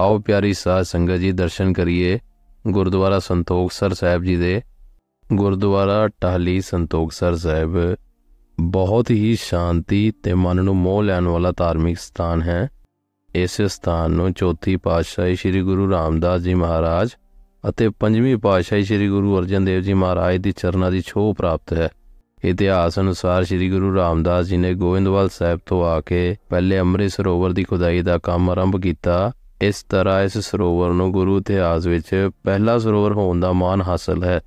ਆਓ ਪਿਆਰੀ ਸਾਧ ਸੰਗਤ ਜੀ, ਦਰਸ਼ਨ ਕਰੀਏ ਗੁਰਦੁਆਰਾ ਸੰਤੋਖਸਰ ਸਾਹਿਬ ਜੀ ਦੇ। ਗੁਰਦੁਆਰਾ ਟਾਹਲੀ ਸੰਤੋਖਸਰ ਸਾਹਿਬ ਬਹੁਤ ਹੀ ਸ਼ਾਂਤੀ ਤੇ ਮਨ ਨੂੰ ਮੋਹ ਲੈਣ ਵਾਲਾ ਧਾਰਮਿਕ ਸਥਾਨ ਹੈ। ਇਸ ਸਥਾਨ ਨੂੰ ਚੌਥੀ ਪਾਤਸ਼ਾਹੀ ਸ੍ਰੀ ਗੁਰੂ ਰਾਮਦਾਸ ਜੀ ਮਹਾਰਾਜ ਅਤੇ ਪੰਜਵੀਂ ਪਾਤਸ਼ਾਹੀ ਸ੍ਰੀ ਗੁਰੂ ਅਰਜਨ ਦੇਵ ਜੀ ਮਹਾਰਾਜ ਦੀ ਚਰਨਾਂ ਦੀ ਛੋਹ ਪ੍ਰਾਪਤ ਹੈ। ਇਤਿਹਾਸ ਅਨੁਸਾਰ ਸ੍ਰੀ ਗੁਰੂ ਰਾਮਦਾਸ ਜੀ ਨੇ ਗੋਇੰਦਵਾਲ ਸਾਹਿਬ ਤੋਂ ਆ ਕੇ ਪਹਿਲੇ ਅੰਮ੍ਰਿਤ ਸਰੋਵਰ ਦੀ ਖੁਦਾਈ ਦਾ ਕੰਮ ਆਰੰਭ ਕੀਤਾ ਇਸ ਤਰ੍ਹਾਂ ਇਸ ਸਰੋਵਰ ਨੂੰ ਗੁਰੂ ਇਤਿਹਾਸ ਵਿੱਚ ਪਹਿਲਾ ਸਰੋਵਰ ਹੋਣ ਦਾ ਮਾਣ ਹਾਸਲ ਹੈ।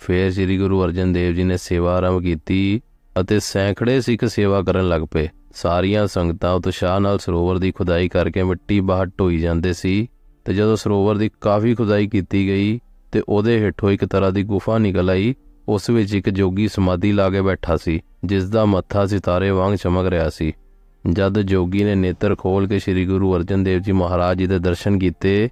ਫਿਰ ਸ੍ਰੀ ਗੁਰੂ ਅਰਜਨ ਦੇਵ ਜੀ ਨੇ ਸੇਵਾ ਆਰੰਭ ਕੀਤੀ ਅਤੇ ਸੈਂਕੜੇ ਸਿੱਖ ਸੇਵਾ ਕਰਨ ਲੱਗ ਪਏ। ਸਾਰੀਆਂ ਸੰਗਤਾਂ ਉਤਸ਼ਾਹ ਨਾਲ ਸਰੋਵਰ ਦੀ ਖੁਦਾਈ ਕਰਕੇ ਮਿੱਟੀ ਬਾਹਰ ਢੋਈ ਜਾਂਦੇ ਸੀ ਤੇ ਜਦੋਂ ਸਰੋਵਰ ਦੀ ਕਾਫੀ ਖੁਦਾਈ ਕੀਤੀ ਗਈ ਤੇ ਉਹਦੇ ਹੇਠੋਂ ਇੱਕ ਤਰ੍ਹਾਂ ਦੀ ਗੁਫਾ ਨਿਕਲ ਆਈ, ਉਸ ਵਿੱਚ ਇੱਕ ਜੋਗੀ ਸਮਾਧੀ ਲਾ ਕੇ ਬੈਠਾ ਸੀ ਜਿਸ ਦਾ ਮੱਥਾ ਸਿਤਾਰੇ ਵਾਂਗ ਚਮਕ ਰਿਹਾ ਸੀ। ਜਦ ਜੋਗੀ ਨੇ ਨੇਤਰ ਖੋਲ ਕੇ ਸ੍ਰੀ ਗੁਰੂ ਅਰਜਨ ਦੇਵ ਜੀ ਮਹਾਰਾਜ ਜੀ ਦੇ ਦਰਸ਼ਨ ਕੀਤੇ,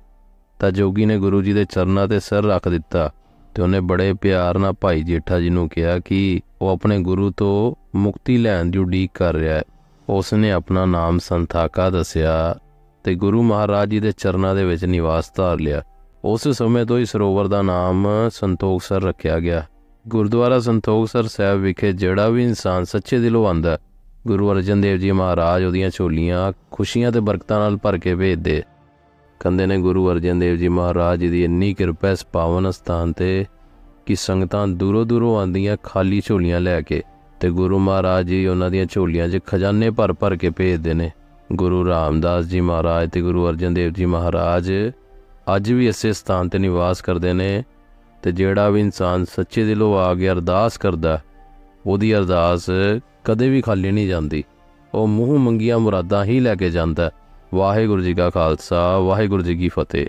ਤਾਂ ਜੋਗੀ ਨੇ ਗੁਰੂ ਜੀ ਦੇ ਚਰਨਾਂ ਤੇ ਸਿਰ ਰੱਖ ਦਿੱਤਾ ਤੇ ਉਹਨੇ ਬੜੇ ਪਿਆਰ ਨਾਲ ਭਾਈ ਜੇਠਾ ਜੀ ਨੂੰ ਕਿਹਾ ਕਿ ਉਹ ਆਪਣੇ ਗੁਰੂ ਤੋਂ ਮੁਕਤੀ ਲੈਣ ਦੀ ਉਡੀਕ ਕਰ ਰਿਹਾ ਹੈ। ਉਸ ਨੇ ਆਪਣਾ ਨਾਮ ਸੰਥਾਕਾ ਦੱਸਿਆ ਤੇ ਗੁਰੂ ਮਹਾਰਾਜ ਜੀ ਦੇ ਚਰਨਾਂ ਦੇ ਵਿੱਚ ਨਿਵਾਸ ਧਾਰ ਲਿਆ। ਉਸ ਸਮੇਂ ਤੋਂ ਹੀ ਸਰੋਵਰ ਦਾ ਨਾਮ ਸੰਤੋਖਸਰ ਰੱਖਿਆ ਗਿਆ। ਗੁਰਦੁਆਰਾ ਸੰਤੋਖਸਰ ਸਾਹਿਬ ਵਿਖੇ ਜਿਹੜਾ ਵੀ ਇਨਸਾਨ ਸੱਚੇ ਦਿਲੋਂ ਆਂਦਾ ਗੁਰੂ ਅਰਜਨ ਦੇਵ ਜੀ ਮਹਾਰਾਜ ਉਹਦੀਆਂ ਝੋਲੀਆਂ ਖੁਸ਼ੀਆਂ ਤੇ ਬਰਕਤਾਂ ਨਾਲ ਭਰ ਕੇ ਭੇਜਦੇ। ਕਹਿੰਦੇ ਨੇ, ਗੁਰੂ ਅਰਜਨ ਦੇਵ ਜੀ ਮਹਾਰਾਜ ਜੀ ਦੀ ਇੰਨੀ ਕਿਰਪਾ ਇਸ ਪਾਵਨ ਸਥਾਨ ਤੇ ਕਿ ਸੰਗਤਾਂ ਦੂਰੋਂ ਦੂਰੋਂ ਆਂਦੀਆਂ ਖਾਲੀ ਝੋਲੀਆਂ ਲੈ ਕੇ ਤੇ ਗੁਰੂ ਮਹਾਰਾਜ ਜੀ ਉਹਨਾਂ ਦੀਆਂ ਝੋਲੀਆਂ 'ਚ ਖਜ਼ਾਨੇ ਭਰ ਭਰ ਕੇ ਭੇਜਦੇ ਨੇ। ਗੁਰੂ ਰਾਮਦਾਸ ਜੀ ਮਹਾਰਾਜ ਤੇ ਗੁਰੂ ਅਰਜਨ ਦੇਵ ਜੀ ਮਹਾਰਾਜ ਅੱਜ ਵੀ ਇਸੇ ਸਥਾਨ ਤੇ ਨਿਵਾਸ ਕਰਦੇ ਨੇ ਤੇ ਜਿਹੜਾ ਵੀ ਇਨਸਾਨ ਸੱਚੇ ਦਿਲੋਂ ਆ ਕੇ ਅਰਦਾਸ ਕਰਦਾ, ਉਹਦੀ ਅਰਦਾਸ ਕਦੇ ਵੀ ਖਾਲੀ ਨਹੀਂ ਜਾਂਦੀ। ਉਹ ਮੂੰਹ ਮੰਗੀਆਂ ਮੁਰਾਦਾਂ ਹੀ ਲੈ ਕੇ ਜਾਂਦਾ ਵਾਹਿਗੁਰੂ ਜੀ ਕਾ ਖਾਲਸਾ, ਵਾਹਿਗੁਰੂ ਜੀ ਕੀ ਫਤਿਹ।